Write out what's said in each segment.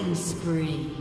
Killing spree.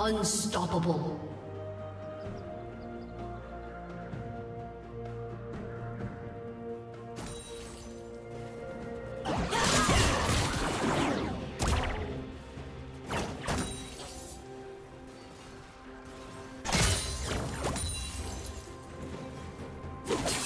Unstoppable. Dominating.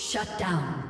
Shut down.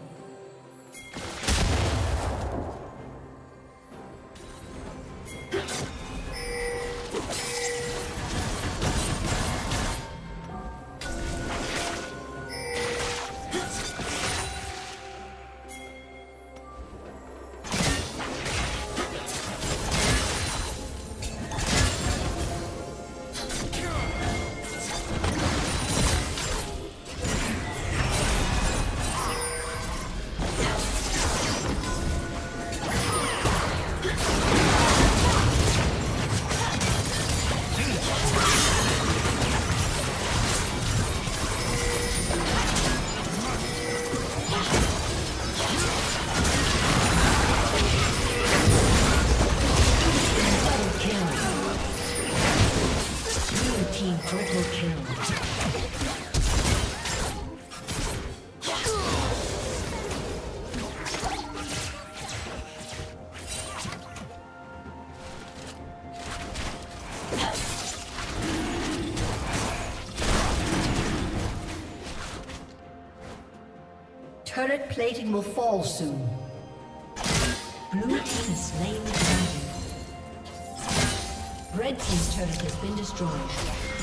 Turret plating will fall soon. Blue team has slain the dragon. Red team's turret has been destroyed.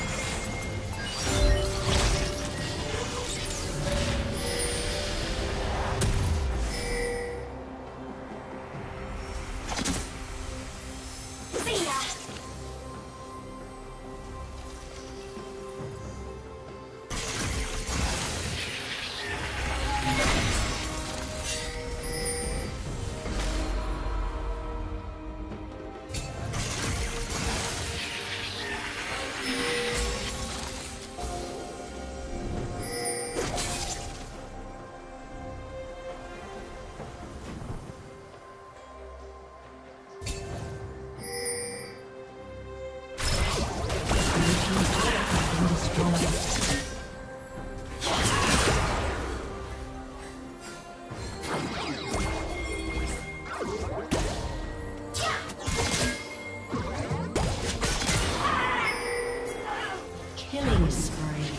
Killing spree.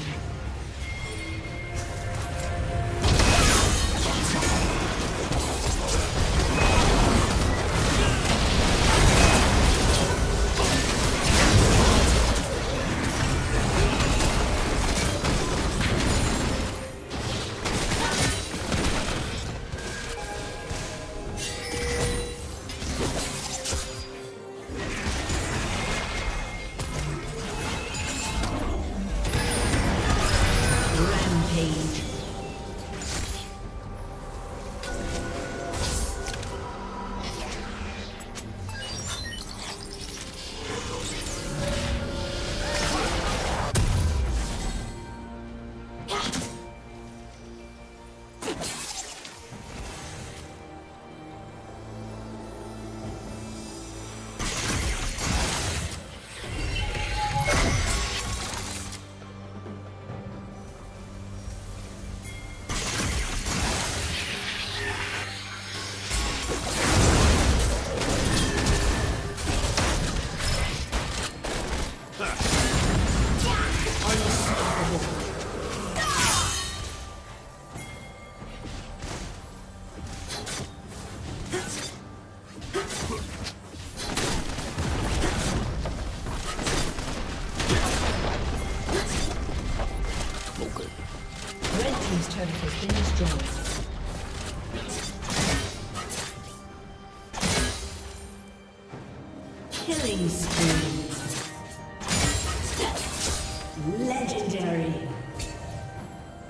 Legendary.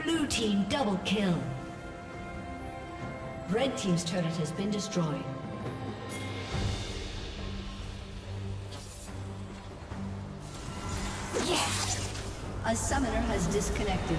Blue team double kill. Red team's turret has been destroyed. Yeah. A summoner has disconnected.